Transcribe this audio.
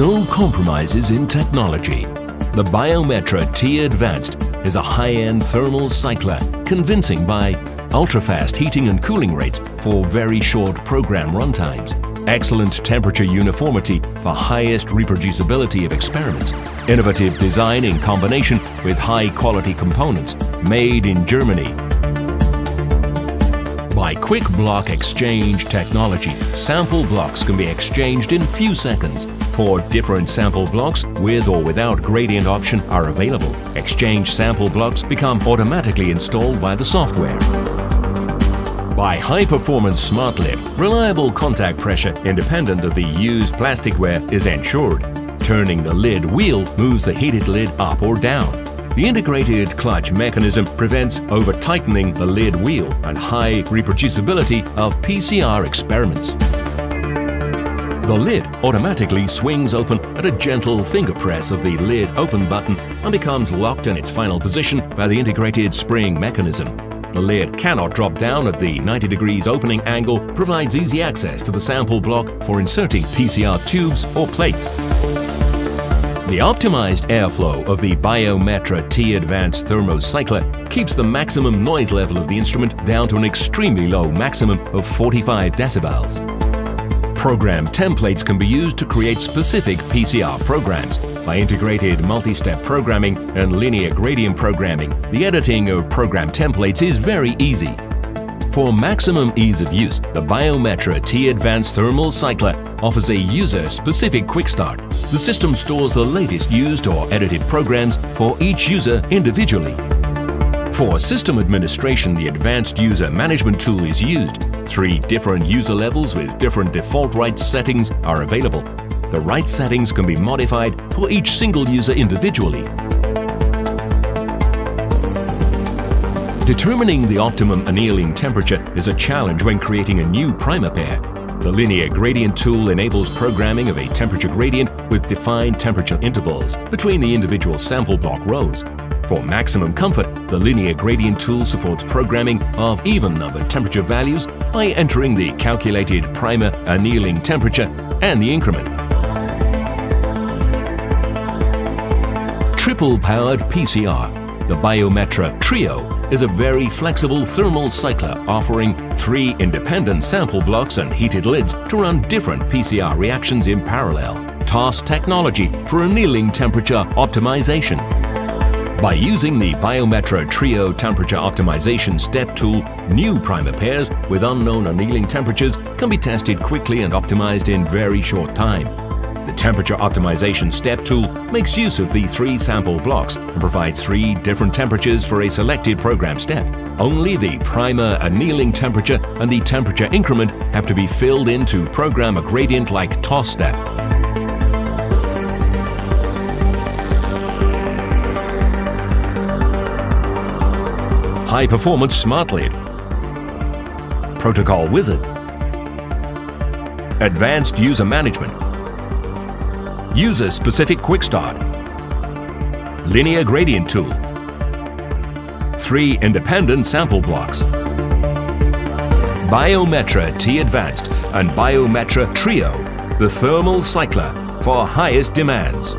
No compromises in technology. The Biometra T Advanced is a high-end thermal cycler, convincing by ultra-fast heating and cooling rates for very short program runtimes, excellent temperature uniformity for highest reproducibility of experiments, innovative design in combination with high-quality components, made in Germany. By quick block exchange technology, sample blocks can be exchanged in few seconds. Four different sample blocks with or without gradient option are available. Exchange sample blocks become automatically installed by the software. By high-performance smart lid, reliable contact pressure independent of the used plasticware is ensured. Turning the lid wheel moves the heated lid up or down. The integrated clutch mechanism prevents over-tightening the lid wheel and high reproducibility of PCR experiments. The lid automatically swings open at a gentle finger press of the lid open button and becomes locked in its final position by the integrated spring mechanism. The lid cannot drop down at the 90 degrees opening angle, provides easy access to the sample block for inserting PCR tubes or plates. The optimized airflow of the Biometra T Advanced Thermocycler keeps the maximum noise level of the instrument down to an extremely low maximum of 45 decibels. Program templates can be used to create specific PCR programs. By integrated multi-step programming and linear gradient programming, the editing of program templates is very easy. For maximum ease of use, the Biometra T Advanced Thermal Cycler offers a user-specific quick start. The system stores the latest used or edited programs for each user individually. For system administration, the Advanced User Management tool is used. Three different user levels with different default rights settings are available. The rights settings can be modified for each single user individually. Determining the optimum annealing temperature is a challenge when creating a new primer pair. The linear gradient tool enables programming of a temperature gradient with defined temperature intervals between the individual sample block rows. For maximum comfort, the linear gradient tool supports programming of even-numbered temperature values by entering the calculated primer annealing temperature and the increment. Triple-powered PCR, the Biometra Trio is a very flexible thermal cycler offering three independent sample blocks and heated lids to run different PCR reactions in parallel. TOS technology for annealing temperature optimization. By using the Biometra Trio Temperature Optimization Step tool, new primer pairs with unknown annealing temperatures can be tested quickly and optimized in very short time. The Temperature Optimization Step tool makes use of the three sample blocks and provides three different temperatures for a selected program step. Only the primer annealing temperature and the temperature increment have to be filled in to program a gradient like TOS step. High Performance Smart Lid Protocol Wizard Advanced User Management User-specific quick start. Linear gradient tool. Three independent sample blocks. Biometra T Advanced and Biometra Trio, the thermal cycler for highest demands.